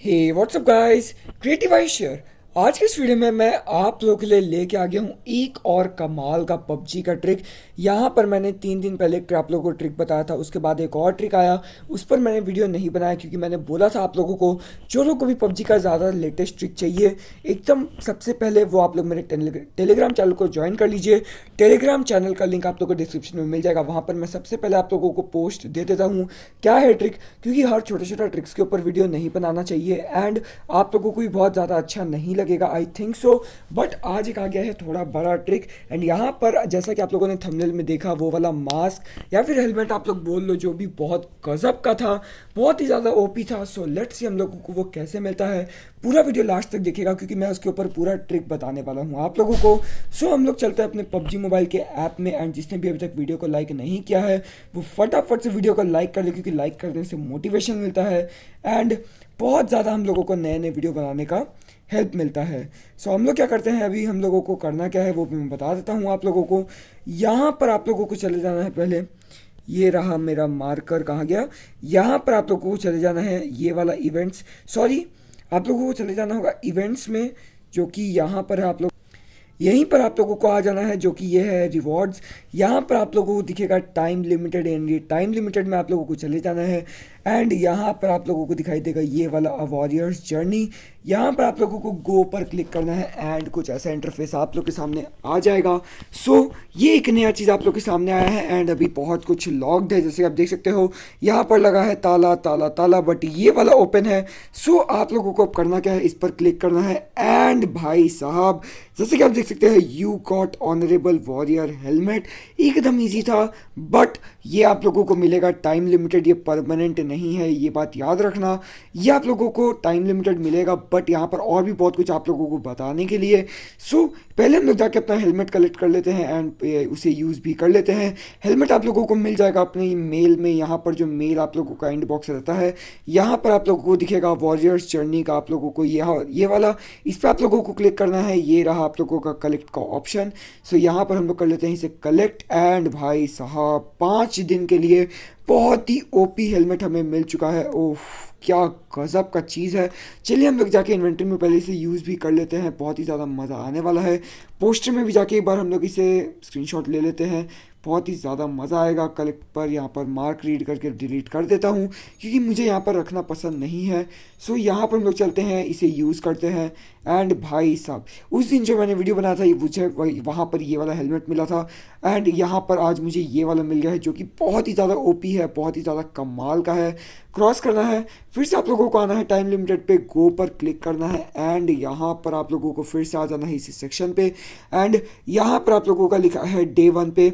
Hey, what's up guys? Creative Ice here आज के इस वीडियो में मैं आप लोगों के लिए लेके आ गया हूँ एक और कमाल का पबजी का ट्रिक यहाँ पर मैंने तीन दिन पहले आप लोगों को ट्रिक बताया था, उसके बाद एक और ट्रिक आया। उस पर मैंने वीडियो नहीं बनाया क्योंकि मैंने बोला था आप लोगों को, जो लोग को भी पबजी का ज़्यादा लेटेस्ट ट्रिक चाहिए, एकदम सबसे पहले वो आप लोग मेरे टेलीग्राम चैनल को ज्वाइन कर लीजिए। टेलीग्राम चैनल का लिंक आप लोगों को डिस्क्रिप्शन में मिल जाएगा। वहाँ पर मैं सबसे पहले आप लोगों को पोस्ट दे देता हूँ, क्या है ट्रिक क्योंकि हर छोटे छोटा ट्रिक्स के ऊपर वीडियो नहीं बनाना चाहिए। एंड आप लोगों को भी बहुत ज़्यादा अच्छा नहीं आई थिंक सो बट आज एक आ गया है थोड़ा बड़ा ट्रिक एंड यहाँ पर जैसा कि आप लोगों ने थंबनेल में देखा, वो वाला मास्क या फिर हेलमेट आप लोग बोल लो, जो भी बहुत गजब का था, बहुत ही ज़्यादा ओपी था. सो लेट्स सी हम लोगों को वो कैसे मिलता है. पूरा वीडियो लास्ट तक देखेगा क्योंकि मैं उसके ऊपर पूरा ट्रिक बताने वाला हूँ आप लोगों को. सो हम लोग चलते हैं अपने पबजी मोबाइल के ऐप में. एंड जिसने भी अभी तक वीडियो को लाइक नहीं किया है, वो फटाफट से वीडियो को लाइक कर ले, क्योंकि लाइक करने से मोटिवेशन मिलता है. एंड बहुत ज़्यादा हम लोगों को नए नए वीडियो बनाने का हेल्प मिलता है। सो so, हम लोग क्या करते हैं? अभी हम लोगों को करना क्या है वो भी मैं बता देता हूँ आप लोगों को। यहाँ पर आप लोगों को चले जाना है पहले। ये रहा मेरा मार्कर कहाँ गया? यहाँ पर आप लोगों को चले जाना है ये वाला इवेंट्स सॉरी आप लोगों को चले जाना होगा इवेंट्स में जो कि यहाँ पर है आप लोग यहीं पर आप लोगों को आ जाना है जो कि ये है रिवॉर्ड्स यहाँ पर आप लोगों को दिखेगा time limited and time limited में आप लोगों को चले जाना है। एंड यहाँ पर आप लोगों को दिखाई देगा ये वाला अ वॉरियर्स जर्नी यहाँ पर आप लोगों को गो पर क्लिक करना है एंड कुछ ऐसा इंटरफेस आप लोग के सामने आ जाएगा। सो so, ये एक नया चीज़ आप लोग के सामने आया है एंड अभी बहुत कुछ लॉक्ड है जैसे आप देख सकते हो। यहाँ पर लगा है ताला ताला ताला बट ये वाला ओपन है। सो so, आप लोगों को अब करना क्या है? इस पर क्लिक करना है एंड भाई साहब जैसे कि आप देख सकते हैं you got honourable warrior helmet एकदम ईजी था बट ये आप लोगों को मिलेगा टाइम लिमिटेड ये परमानेंट नहीं है ये बात याद रखना। ये आप लोगों को टाइम लिमिटेड मिलेगा बट यहाँ पर और भी बहुत कुछ आप लोगों को बताने के लिए। सो so, पहले हम लोग जाके अपना हेलमेट कलेक्ट कर लेते हैं एंड उसे यूज़ भी कर लेते हैं। हेलमेट आप लोगों को मिल जाएगा अपने मेल में। यहाँ पर जो मेल आप लोगों का इनबॉक्स रहता है यहाँ पर आप लोगों को दिखेगा वॉरियर्स जर्नी का आप लोगों को यह ये वाला। इस पर आप लोगों को क्लिक करना है ये रहा आप लोगों का कलेक्ट का ऑप्शन सो यहाँ पर हम लोग कर लेते हैं इसे कलेक्ट एंड भाई साहब पाँच दिन के लिए बहुत ही ओपी हेलमेट हमें मिल चुका है। ओह क्या गज़ब का चीज़ है। चलिए हम लोग जाके इन्वेंट्री में पहले इसे यूज़ भी कर लेते हैं, बहुत ही ज़्यादा मज़ा आने वाला है। पोस्टर में भी जाके एक बार हम लोग इसे स्क्रीनशॉट ले लेते हैं। बहुत ही ज़्यादा मज़ा आएगा कलेक्ट पर यहाँ पर मार्क रीड करके डिलीट कर देता हूँ, क्योंकि मुझे यहाँ पर रखना पसंद नहीं है। सो यहाँ पर हम लोग चलते हैं, इसे यूज़ करते हैं। एंड भाई साहब, उस दिन जो मैंने वीडियो बनाया था, ये मुझे वहाँ पर ये वाला हेलमेट मिला था। एंड यहाँ पर आज मुझे ये वाला मिल गया है, जो कि बहुत ही ज़्यादा ओपी है, बहुत ही ज़्यादा कमाल का है। क्रॉस करना है फिर से आप लोगों को आना है टाइम लिमिटेड पे। गो पर क्लिक करना है एंड यहाँ पर आप लोगों को फिर से आ जाना है इसी सेक्शन पे। एंड यहाँ पर आप लोगों का लिखा है डे वन पे।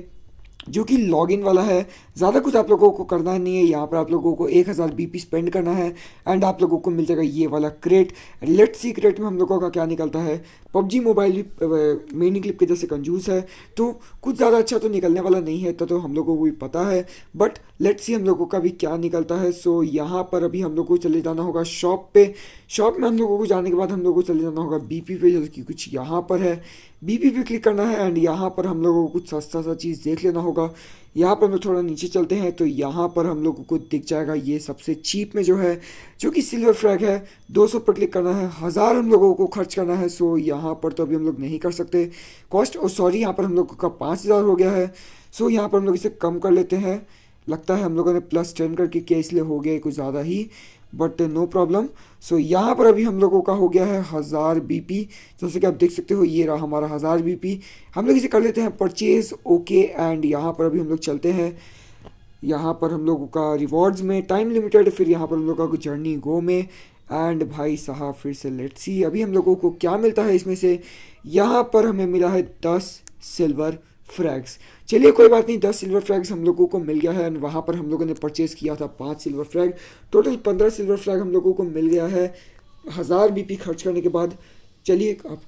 जो कि लॉगिन वाला है। ज़्यादा कुछ आप लोगों को करना नहीं है। यहाँ पर आप लोगों को एक हज़ार बी स्पेंड करना है। एंड आप लोगों को मिल जाएगा ये वाला क्रेट लेट सी क्रेट में हम लोगों का क्या निकलता है। पबजी मोबाइल भी मेनी क्लिप के जैसे कंजूस है। तो कुछ ज़्यादा अच्छा तो निकलने वाला नहीं है तो, तो हम लोगों को भी पता है। बट लेट सी हम लोगों का भी क्या निकलता है। सो यहाँ पर अभी हम लोग को चले जाना होगा शॉप पे। शॉप में हम लोगों को जाने के बाद हम लोग को चले जाना होगा बी पे जैसे कि कुछ यहाँ पर है। बी पे क्लिक करना है एंड यहाँ पर हम लोगों को कुछ सस्ता सा चीज़ देख लेना होगा। यहाँ पर हम थोड़ा नीचे चलते हैं तो यहाँ पर हम लोगों को दिख जाएगा ये सबसे चीप में जो है, जो कि सिल्वर फ्रैग है। 200 पर क्लिक करना है, हज़ार हम लोगों को खर्च करना है, सो यहाँ पर तो अभी हम लोग नहीं कर सकते। कॉस्ट और सॉरी, यहाँ पर हम लोग का पाँच हज़ार हो गया है। सो यहाँ पर हम लोग इसे कम कर लेते हैं। लगता है हम लोगों ने प्लस टेन करके क्या, इसलिए हो गया कुछ ज़्यादा ही। बट नो प्रॉब्लम सो यहाँ पर अभी हम लोगों का हो गया है हज़ार बीपी जैसे कि आप देख सकते हो, ये रहा हमारा हज़ार बीपी हम लोग इसे कर लेते हैं परचेज ओके एंड यहाँ पर अभी हम लोग चलते हैं। यहाँ पर हम लोगों का रिवॉर्ड्स में टाइम लिमिटेड फिर यहाँ पर हम लोगों का जर्नी गो में। एंड भाई साहब, फिर से लेट सी अभी हम लोगों को क्या मिलता है इसमें से। यहाँ पर हमें मिला है दस सिल्वर। फ्रैग्स। चलिए, कोई बात नहीं, दस सिल्वर फ्रैग्स हम लोगों को मिल गया है एंड वहाँ पर हम लोगों ने परचेज़ किया था पाँच सिल्वर फ्रैग। टोटल पंद्रह सिल्वर फ्रैग हम लोगों को मिल गया है। हज़ार बीपी खर्च करने के बाद, चलिए, आप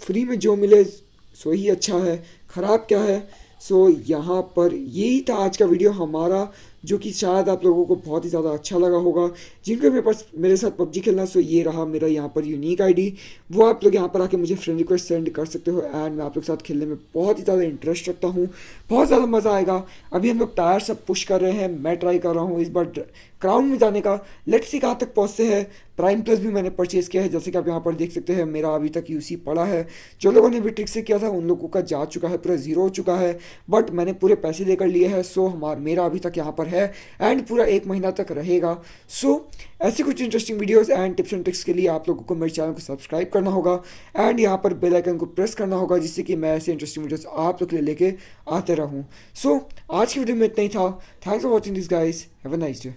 फ्री में जो मिले, सो ही अच्छा है। ख़राब क्या है? सो यहाँ पर यही था आज का वीडियो। हमारा जो कि शायद आप लोगों को बहुत ही ज़्यादा अच्छा लगा होगा। जिनको मेरे पास, मेरे साथ पबजी खेलना सो ये रहा मेरा यहाँ पर यूनिक आईडी वो आप लोग यहाँ पर आके मुझे फ्रेंड रिक्वेस्ट सेंड कर सकते हो एंड मैं आप लोग के साथ खेलने में बहुत ही ज़्यादा इंटरेस्ट रखता हूँ। बहुत ज़्यादा मज़ा आएगा। अभी हम लोग टायर सब पुश कर रहे हैं। मैं ट्राई कर रहा हूँ इस बार क्राउन में जाने का। लेट्स सी कहाँ तक पहुँचते हैं। प्राइम प्लस भी मैंने परचेज़ किया है। जैसे कि आप यहाँ पर देख सकते हैं, मेरा अभी तक यूसी पड़ा है। जो लोगों ने भी ट्रिक से किया था, उन लोगों का जा चुका है, पूरा ज़ीरो हो चुका है। बट मैंने पूरे पैसे लेकर लिए हैं सो हमारा, मेरा अभी तक यहाँ पर है एंड पूरा एक महीना तक रहेगा। सो ऐसी कुछ interesting videos and tips and tricks के लिए आप लोगों को मेरे चैनल को सब्सक्राइब करना होगा एंड यहाँ पर बेल आइकन को प्रेस करना होगा जिससे कि मैं ऐसे इंटरेस्टिंग वीडियोस आप लोग के लिए लेके आते रहूँ। सो आज की वीडियो में इतना ही था। Thanks for watching this guys have a nice day